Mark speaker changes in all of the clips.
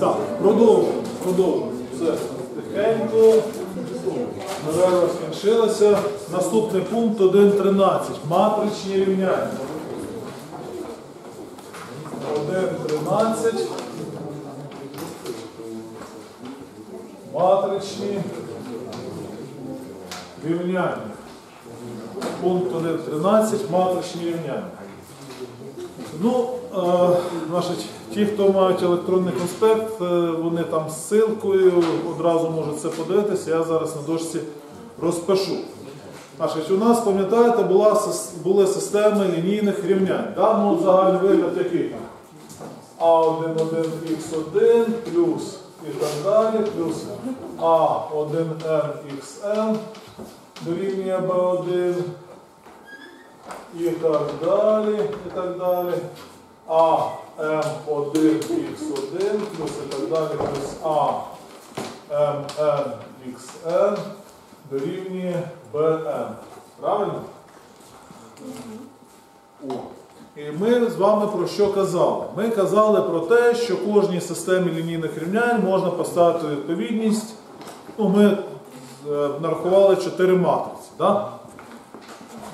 Speaker 1: Так, продовжуємо. Продовжуємо. Все. Тихенько. Перерва скінчилася. Наступний пункт 1.13. Матричні рівняння. 1.13. Матричні рівняння. Пункт 1.13. Матричні рівняння. Ну, е, значить, ті, хто мають електронний конспект, е, вони там з ссылкою одразу можуть це подивитися. Я зараз на дошці розпишу. Значить, у нас, пам'ятаєте, була, були системи лінійних рівнянь. Да? Ну, загальний вигляд який? А11х1 плюс і так далі, плюс А1nxn дорівнює b1 і так далі, і так далі. А М1х1 плюс і так далі, плюс А МНХН дорівнює БН. Правильно? О. І ми з вами про що казали? Ми казали про те, що кожній системі лінійних рівнянь можна поставити відповідність. Ну, ми е, нарахували чотири матриці. Да?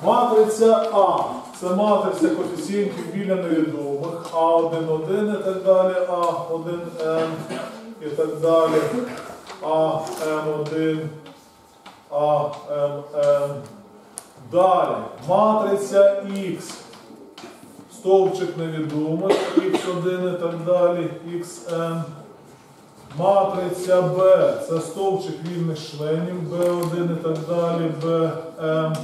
Speaker 1: Матриця А. Це матриця коефіцієнтів біля невідомих. А1,1 і так далі, А1Н і так далі. АМ1, АМН. Далі. Матриця Х. Стовпчик невідомих, Х1 і так далі, XN. Матриця Б. Це стовпчик вільних членів, B1 і так далі, BM.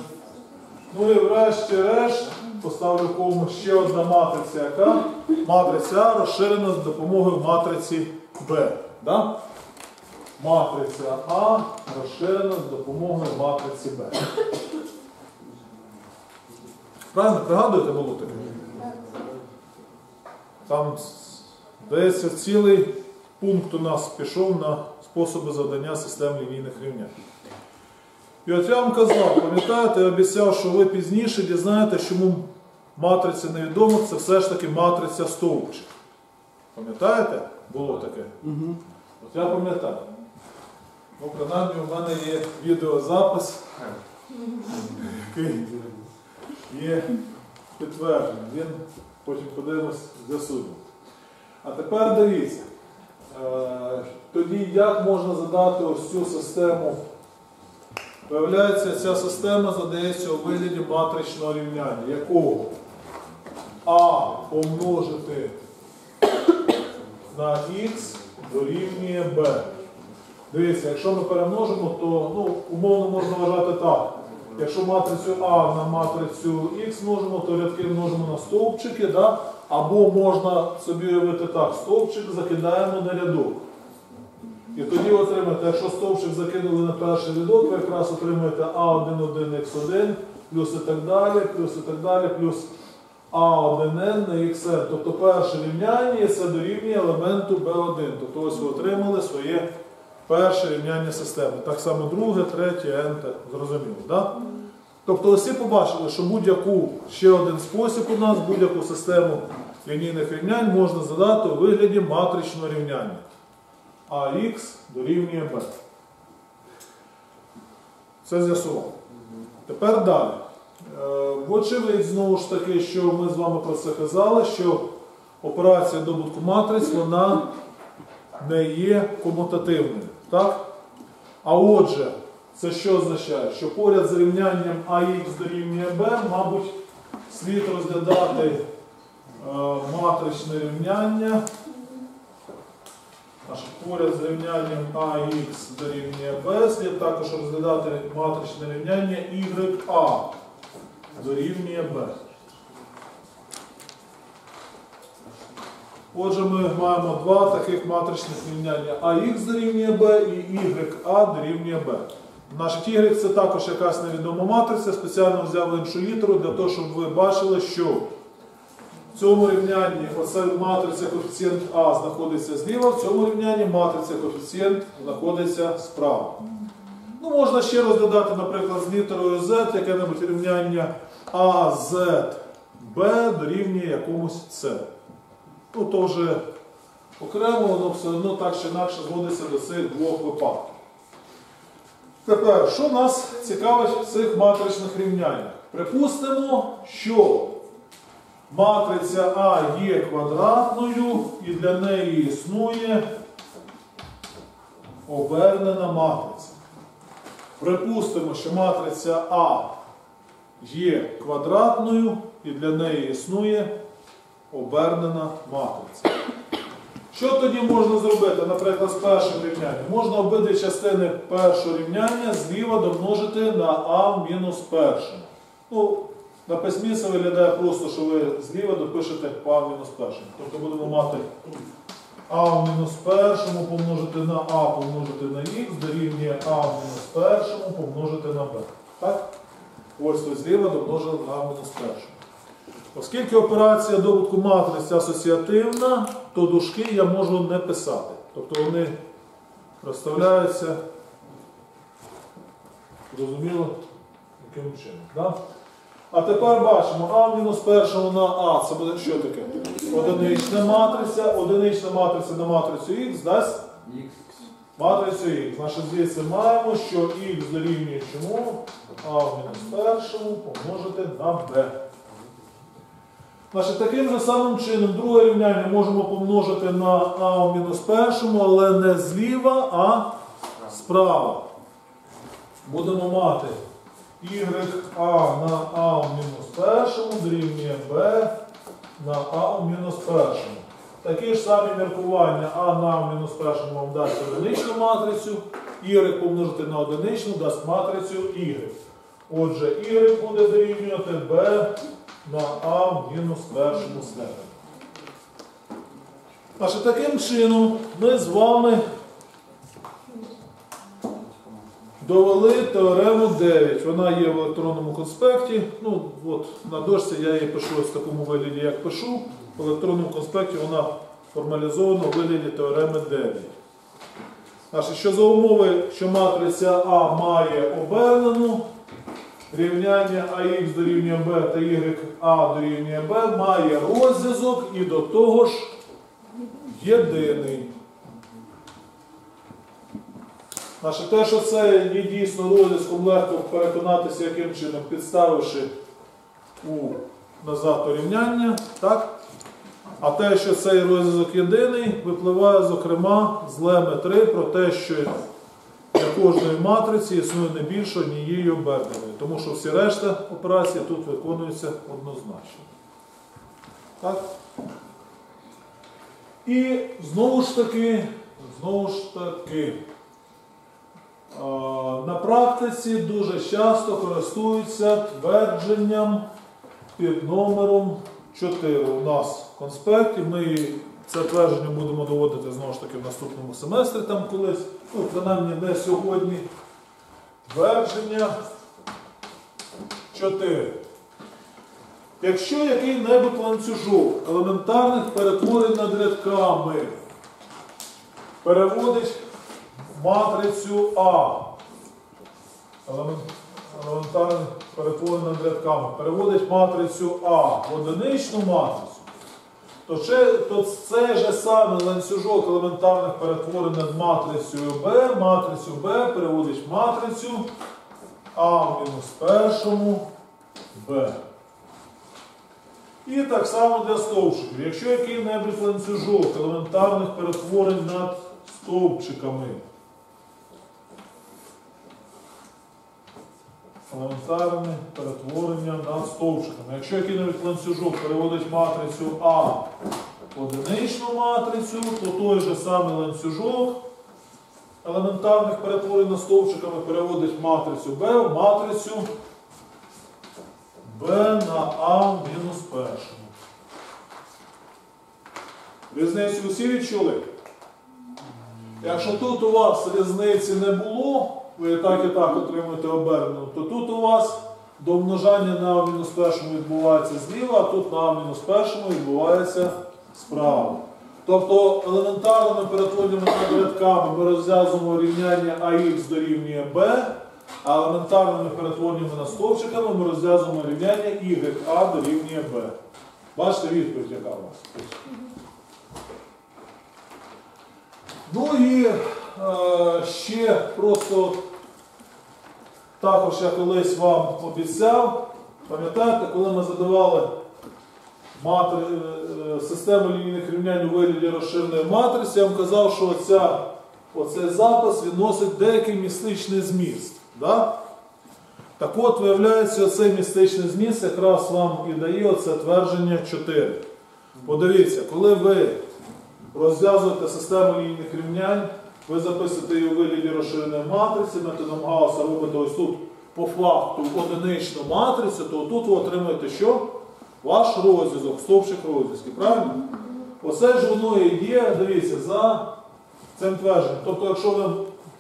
Speaker 1: Ну і врешті-решт поставлю кому ще одна матриця, яка матриця А розширена з допомогою матриці Б. Да? Матриця А розширена з допомогою матриці Б. Правильно, пригадуєте було таке? Там, здається, цілий пункт у нас пішов на способи завдання систем лінійних рівнянь. І от я вам казав, пам'ятаєте, я обіцяв, що ви пізніше дізнаєтесь, чому матриця невідомих це все ж таки матриця стовпчик. Пам'ятаєте? Було таке? От я пам'ятаю. Ну, принаймні, у мене є відеозапис, який є підтверджений. Він потім подивимось, з'ясуємо. А тепер дивіться. Е, Тоді як можна задати ось цю систему? Виявляється, ця система задається у вигляді матричного рівняння. Якого? А помножити на х дорівнює b. Дивіться, якщо ми перемножимо, то ну, умовно можна вважати так. Якщо матрицю А на матрицю Х множимо, то рядки множимо на стовпчики, да? або можна собі уявити так, стовпчик закидаємо на рядок. І тоді отримаєте, якщо стовпчик закинули на перший рядок, ви якраз отримаєте А11х1, плюс і так далі, плюс і так далі, плюс А1Н на XN. Тобто перше рівняння це дорівнює елементу B1. Тобто ось ви отримали своє перше рівняння системи. Так само друге, третє, N, зрозуміло. Да? Тобто всі побачили, що будь-яку ще один спосіб у нас, будь-яку систему лінійних рівнянь можна задати у вигляді матричного рівняння. АХ дорівнює Б. Це з'ясував. Тепер далі. Е, Вочевидь, знову ж таки, що ми з вами про це казали, що операція добутку матриць вона не є комутативною. Так? А отже, це що означає? Що поряд з рівнянням АХ дорівнює Б, мабуть, слід розглядати е, матричне рівняння. Наш поряд з рівнянням АХ дорівнює Б, слід також розглядати матричне рівняння YA дорівнює Б. Отже, ми маємо два таких матричних рівняння АХ дорівнює Б і YA дорівнює Б. Значить, Y це також якась невідома матриця, спеціально взяв іншу літеру для того, щоб ви бачили, що в цьому рівнянні оця матриця коефіцієнт А знаходиться зліва, в цьому рівнянні матриця коефіцієнт знаходиться справа. Ну, можна ще розглядати, наприклад, з літерою Z яке-небудь рівняння А, Z, B дорівнює якомусь C. Ну, то вже Окремо воно все одно так чи інакше зводиться до цих двох випадків. Тепер, що нас цікавить в цих матричних рівняннях? Припустимо, що матриця А є квадратною і для неї існує обернена матриця. Припустимо, що матриця А є квадратною і для неї існує обернена матриця. Що тоді можна зробити, наприклад, з першим рівнянням? Можна обидві частини першого рівняння зліва домножити на а мінус першому. Ну, на письмі це виглядає просто, що ви зліва допишете по а в мінус першому. Тобто будемо мати а в мінус першому помножити на а помножити на х дорівнює а в мінус першому помножити на б. Так? Ось тут зліва домножили на а в мінус першому. Оскільки операція добутку матриці асоціативна, то дужки я можу не писати. Тобто вони розставляються зрозуміло, яким чином. Да? А тепер бачимо, а в мінус першому на А. Це буде що таке? Одинична матриця. Одинична матриця на матрицю Х дасть матрицю Х. Значить, звідси маємо, що Х дорівнює чому? А в мінус першому помножити на Б. Значить, таким же самим чином, друге рівняння можемо помножити на а в мінус першому, але не зліва, а справа. Будемо мати y а на а в мінус першому дорівнює b на а в мінус першому. Такі ж самі міркування а на в мінус першому вам дасть одиничну матрицю, y помножити на одиничну дасть матрицю y. Отже, y буде дорівнювати b на а в мінус першому степені. Таким чином ми з вами довели теорему 9. Вона є в електронному конспекті. Ну, от, на дошці я її пишу ось в такому вигляді, як пишу. В електронному конспекті вона формалізована у вигляді теореми 9. Значить, що за умови, що матриця А має обернену, рівняння АХ дорівнює Б та YA дорівнює Б має розв'язок і до того ж єдиний. Значить, те, що це є дійсно розв'язком, легко переконатися, яким чином, підставивши у назад то рівняння, так? А те, що цей розв'язок єдиний, випливає, зокрема, з леми 3 про те, що для кожної матриці існує не більше однієї оберненої, тому що всі решта операцій тут виконуються однозначно. Так? І знову ж таки, знову ж таки, на практиці дуже часто користуються твердженням під номером 4 у нас в конспекті. Ми це твердження будемо доводити знову ж таки в наступному семестрі там колись, ну, принаймні не сьогодні. Твердження 4. Якщо який-небудь ланцюжок елементарних перетворень над рядками переводить матрицю А, елементарних перетворень над рядками, переводить матрицю А в одиничну матрицю, то, це, же самий ланцюжок елементарних перетворень над матрицею Б, матрицю Б переводить матрицю А в мінус першому Б. І так само для стовпчиків. Якщо який-небудь ланцюжок елементарних перетворень над стовпчиками, елементарне перетворення над стовпчиками. Якщо який-небудь ланцюжок переводить матрицю А в одиничну матрицю, то той же самий ланцюжок елементарних перетворень над стовпчиками переводить матрицю Б в матрицю Б на А мінус першому. Різницю усі відчули? Якщо тут у вас різниці не було, ви так і так отримуєте обернену, то тут у вас домножання на А в мінус першому відбувається зліва, а тут на А в мінус першому відбувається справа. Тобто елементарними перетвореннями над рядками ми розв'язуємо рівняння АХ дорівнює Б, а елементарними перетвореннями над стовпчиками ми розв'язуємо рівняння YA дорівнює B. Бачите відповідь, яка у вас? Ну і е, ще просто також я колись вам обіцяв, пам'ятаєте, коли ми задавали матри, е, систему лінійних рівнянь у вигляді розширеної матриці, я вам казав, що оця, оцей запис він носить деякий містичний зміст. Так от, виявляється, цей містичний зміст якраз вам і дає оце твердження 4. Подивіться, коли ви розв'язуєте систему лінійних рівнянь, ви записуєте її у вигляді розширеної матриці, методом Гаусса робите ось тут по факту одиничну матрицю, то тут ви отримуєте що? Ваш розв'язок, стовпчик розв'язки, правильно? Оце ж воно і є, дивіться, за цим твердженням. Тобто, якщо ви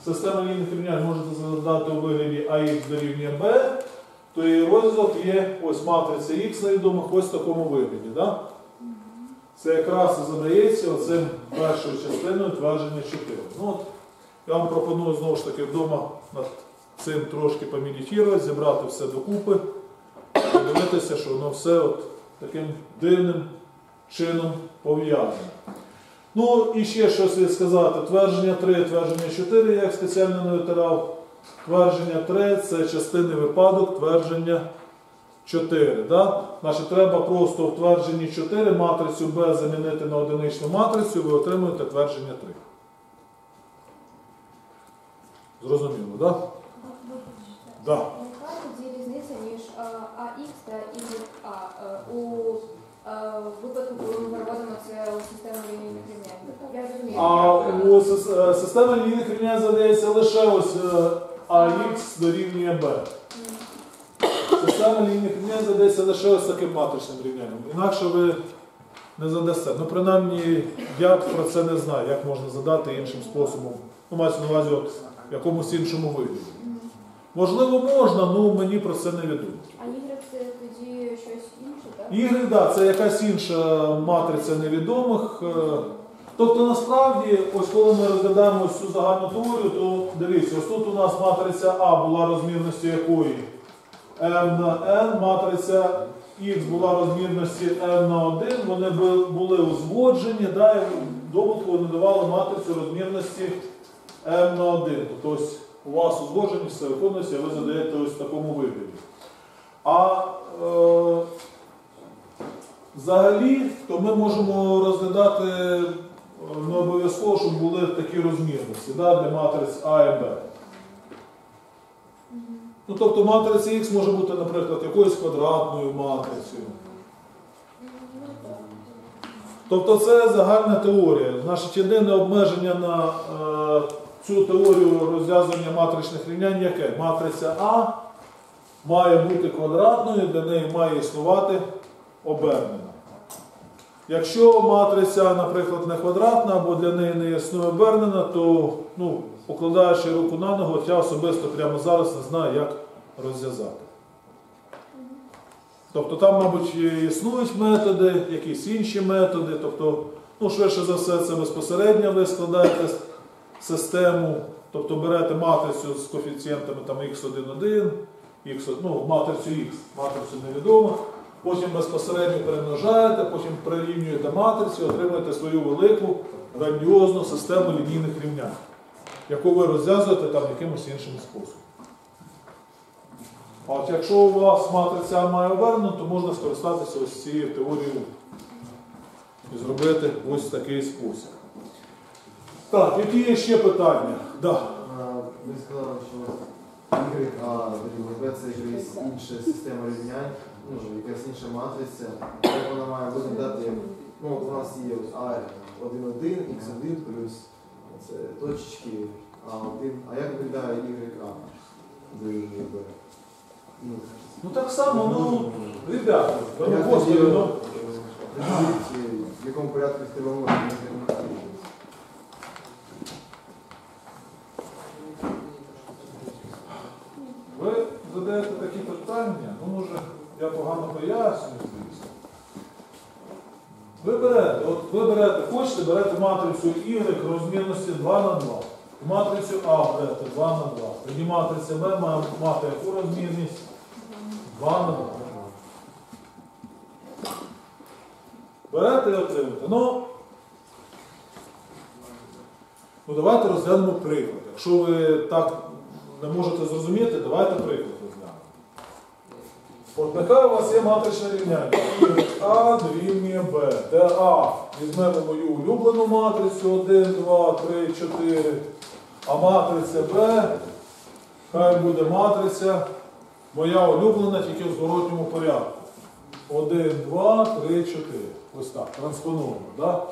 Speaker 1: систему лінійних рівнянь можете задати у вигляді АХ дорівнює Б, то і розв'язок є ось матриця Х невідомих ось в такому вигляді. Да? Це якраз і задається оцим першою частиною твердження 4. Ну, от, я вам пропоную знову ж таки вдома над цим трошки помедитувати, зібрати все докупи, подивитися, що воно все от таким дивним чином пов'язане. Ну і ще щось сказати. Твердження 3, твердження 4, я їх спеціально не витирав. Твердження 3 це частинний випадок твердження 4. Да? Значить, треба просто в твердженні 4 матрицю B замінити на одиничну матрицю, ви отримуєте твердження 3. Зрозуміло, так? Да? Да.
Speaker 2: Яка тоді різниця між е, АХ та YA е, у е, випадку, коли ми переводимо це у систему лінійних рівнянь?
Speaker 1: А у сис- е, лінійних рівнянь задається лише ось АХ дорівнює Б. Система лінійних рівнянь задається лише ось таким матричним рівнянням. Інакше ви не задасте. Ну, принаймні, я про це не знаю, як можна задати іншим способом. Ну, мається на увазі от, в якомусь іншому вигляді. Можливо, можна, але мені про це не відомо.
Speaker 2: А Y це тоді щось інше, так?
Speaker 1: Ігри, да, це якась інша матриця невідомих. Е, Тобто насправді, ось коли ми розглядаємо цю загальну теорію, то дивіться, ось тут у нас матриця А була розмірності якої m на n, матриця Х була розмірності m на 1, вони були узгоджені, да, і в добутку вони давали матрицю розмірності m на 1. Тобто у вас узгодженість все виконується, ви задаєте ось в такому вигляді. А е, взагалі, то ми можемо розглядати е, не обов'язково, щоб були такі розмірності да, для матриць А і Б. Ну, тобто матриця Х може бути, наприклад, якоюсь квадратною матрицею. Тобто це загальна теорія. Значить, єдине обмеження на е, цю теорію розв'язування матричних рівнянь яке? Матриця А має бути квадратною, для неї має існувати обернена. Якщо матриця, наприклад, не квадратна або для неї не існує обернена, то ну, покладаючи руку на ногу, я особисто прямо зараз не знаю, як розв'язати. Тобто там, мабуть, існують методи, якісь інші методи. Тобто, ну, швидше за все, це безпосередньо ви складаєте систему, тобто берете матрицю з коефіцієнтами там x1,1, x, ну, матрицю x, матрицю невідомих, потім безпосередньо перемножаєте, потім прирівнюєте матрицю, отримуєте свою велику грандіозну систему лінійних рівнянь, яку ви розв'язуєте там якимось іншим способом. А от якщо у вас матриця має обернену, то можна скористатися ось цією теорією і зробити ось такий спосіб. Так, які є ще питання? Да.
Speaker 3: Ви сказали, що дорівнює B це якась інша система рівнянь, ну, якась інша матриця. Як вона має виглядати, ну, у нас є ось A1,1, X1 плюс це точечки А1. А як виглядає Y B? Ну,
Speaker 1: Ну так само, ну, ребята, ну, господи, ну,
Speaker 3: в якому порядку їх треба можна
Speaker 1: ви задаєте такі питання, ну може я погано пояснюю, звісно. Ви берете, от ви берете, берете матрицю Y розмірності 2 на 2. Матрицю А берете 2 на 2. Тоді матриця Б має мати яку розмірність? 2 на 2. Берете і отримуєте. Ну, Ну давайте розглянемо приклад. Якщо ви так не можете зрозуміти, давайте приклад. От нехай у вас є матричне рівняння. А дорівнює Б. Де А візьмемо мою улюблену матрицю 1, 2, 3, 4. А матриця Б, хай буде матриця, моя улюблена тільки в зворотньому порядку. 1, 2, 3, 4. Ось так, транспонуємо. Да?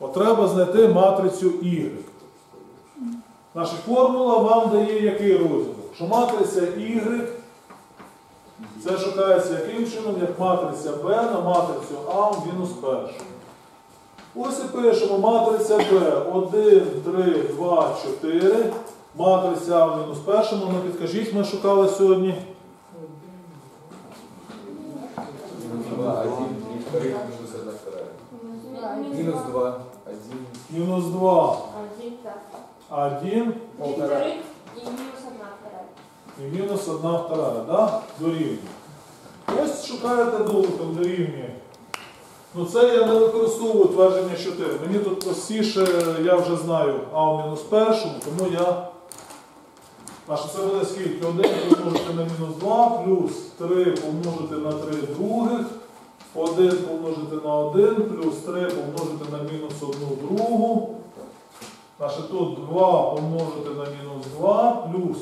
Speaker 1: От треба знайти матрицю Y. Наша формула вам дає який розвиток? Що матриця Y це шукається яким чином, як матриця B на матрицю А в мінус першу. Ось і пишемо матриця B 1, 3, 2, 4. Матриця А в мінус першому. Ну підкажіть, ми шукали сьогодні.
Speaker 4: Два, один, три, минус одна вторая. Минус два, один.
Speaker 1: Мінус 2,
Speaker 2: Один, так.
Speaker 1: 1
Speaker 4: Полтора.
Speaker 2: И минус одна вторая.
Speaker 1: І мінус 1 вторая. Да? Дорівнює. Ось шукаєте довгом дорівнює. Ну це я не використовую твердження 4. Мені тут простіше, я вже знаю А в мінус першому, тому я. Наше це буде скільки? 1 помножити на мінус 2, плюс 3 помножити на 3 других, 1 помножити на 1, плюс 3 помножити на мінус 1 другу. Наше тут 2 помножити на мінус 2, плюс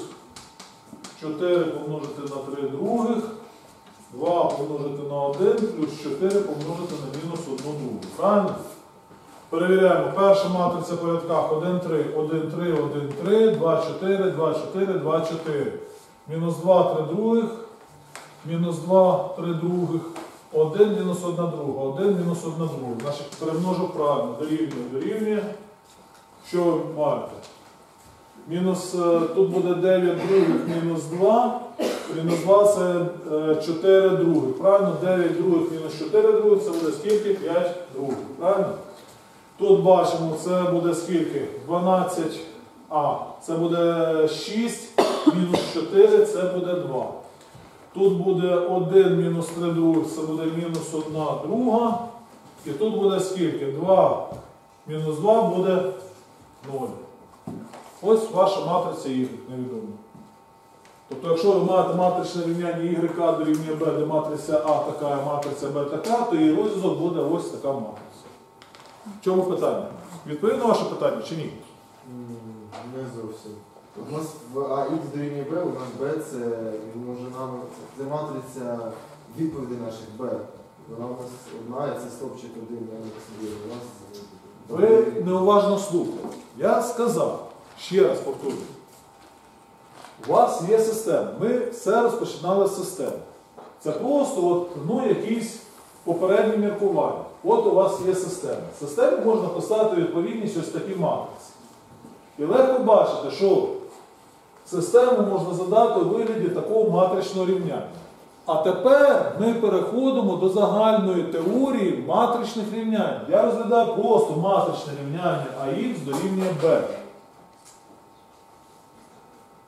Speaker 1: 4 помножити на 3 других. 2 помножити на 1 плюс 4 помножити на мінус 1 другу. Правильно? Перевіряємо. Перша матриця по рядках 1, 3, 1, 3, 1, 3, 2, 4, 2, 4, 2, 4. Мінус 2, 3 других. Мінус 2, 3 других. 1, мінус 1 друга. 1, мінус 1 друга. Значить, перемножу правильно. Дорівнює, дорівнює. Що ви маєте? Мінус, е, тут буде 9 других мінус 2. Мінус 2 це е, 4 других. Правильно? 9 других мінус 4 других це буде скільки? 5 других. Правильно? Тут бачимо, це буде скільки? 12а. Це буде 6, мінус 4, це буде 2. Тут буде 1 мінус 3 других, це буде мінус 1 друга. І тут буде скільки? 2 мінус 2 буде 0. Ось ваша матриця Y, невідомо. Тобто, якщо ви маєте матричне рівняння YA дорівнює B, де матриця А така, а матриця Б така, то її розв'язок буде ось така матриця. В чому питання? Відповідь на ваше питання чи ні?
Speaker 3: Не зовсім. У нас в АХ дорівнює Б, у нас Б це множина, це матриця відповідей наших Б. Вона у нас одна, це стопчик один, я не нас
Speaker 1: Ви неуважно слухали. Я сказав, ще раз повторюю. У вас є система. Ми все розпочинали з системи. Це просто от, ну, якісь попередні міркування. От у вас є система. В системі можна поставити відповідність ось такі матриці. І легко бачити, що систему можна задати у вигляді такого матричного рівняння. А тепер ми переходимо до загальної теорії матричних рівнянь. Я розглядаю просто матричне рівняння АХ дорівнює Б.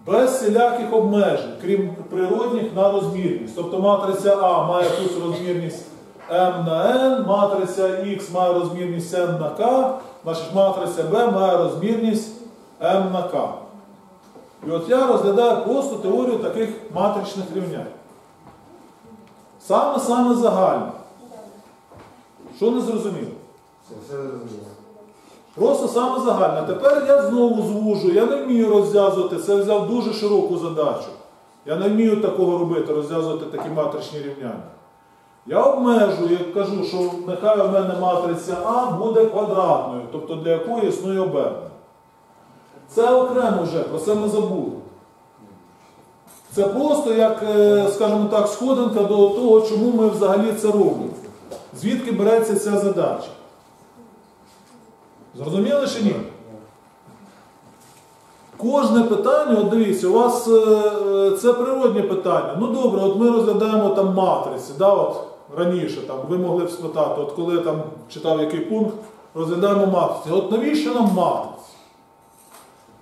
Speaker 1: Без всіляких обмежень, крім природних на розмірність. Тобто матриця А має тут розмірність m на n, матриця X має розмірність n на k, значить матриця B має розмірність m на k. І от я розглядаю просто теорію таких матричних рівнянь. Саме-саме загальне. Що не зрозуміло?
Speaker 3: Все зрозуміло.
Speaker 1: Просто саме загальне. Тепер я знову звужу, я не вмію розв'язувати, це взяв дуже широку задачу. Я не вмію такого робити, розв'язувати такі матричні рівняння. Я обмежую, я кажу, що нехай у мене матриця А буде квадратною, тобто для якої існує обернення. Це окремо вже, про це ми забули. Це просто як, е, скажімо так, сходинка до того, чому ми взагалі це робимо. Звідки береться ця задача? Зрозуміли чи ні? Кожне питання, от дивіться, у вас е, е, це природнє питання. Ну добре, от ми розглядаємо там матриці. Да, от раніше там, ви могли б спитати, от коли я там читав який пункт, розглядаємо матриці. От навіщо нам матриці?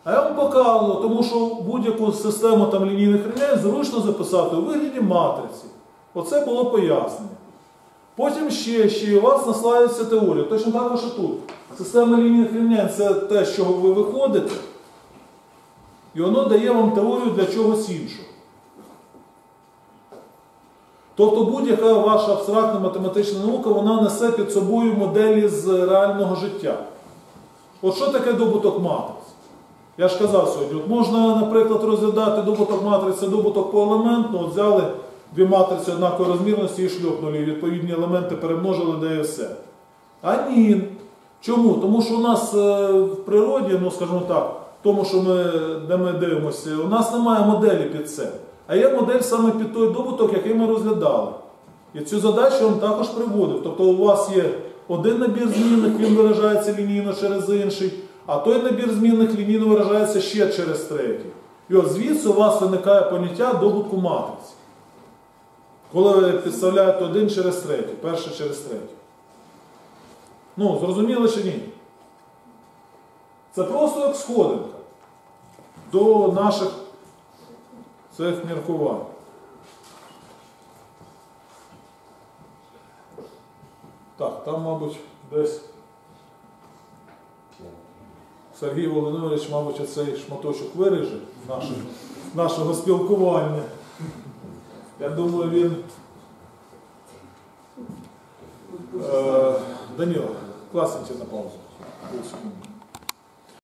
Speaker 1: А я вам показував, тому що будь-яку систему там лінійних рівнянь зручно записати у вигляді матриці. Оце було пояснення. Потім ще, ще у вас наслаюється теорія, точно також і тут. Система лінійних рівнянь це те, з чого ви виходите, і воно дає вам теорію для чогось іншого. Тобто будь-яка ваша абстрактна математична наука, вона несе під собою моделі з реального життя. От що таке добуток матриць? Я ж казав сьогодні, от можна, наприклад, розглядати добуток матриць, це добуток по елементу, от взяли дві матриці однакової розмірності і шльопнули, і відповідні елементи перемножили, і все. А ні. Чому? Тому що у нас е, в природі, ну скажімо так, тому, що ми, де ми дивимося, у нас немає моделі під це. А є модель саме під той добуток, який ми розглядали. І цю задачу вам також приводив. Тобто у вас є один набір змінних, він виражається лінійно через інший, а той набір змінних лінійно виражається ще через третій. І от звідси у вас виникає поняття добутку матриці. Коли ви підставляєте один через третій, перше через третій. Ну, зрозуміло чи ні? Це просто як сходинка до наших цих міркувань. Так, там, мабуть, десь Сергій Володимирович, мабуть, оцей шматочок виріже нашого, нашого спілкування. Я думаю, він. Е, Даніло, класніть на паузу. Секундочку.